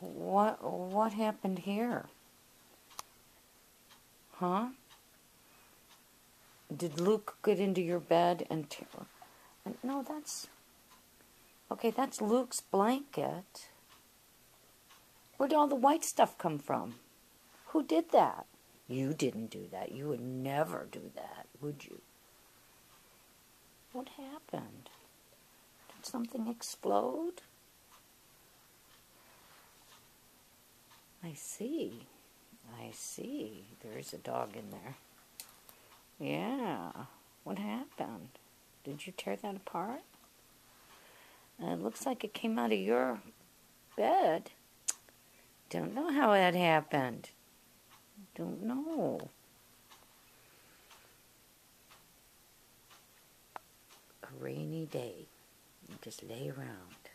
What what happened here? Huh? Did Luke get into your bed and tear? No, that's okay. That's Luke's blanket. Where'd all the white stuff come from? Who did that? You didn't do that. You would never do that, would you? What happened? Did something explode? I see. I see. There's a dog in there. Yeah. What happened? Did you tear that apart? Uh, it looks like it came out of your bed. Don't know how that happened. Don't know. A rainy day. You just lay around.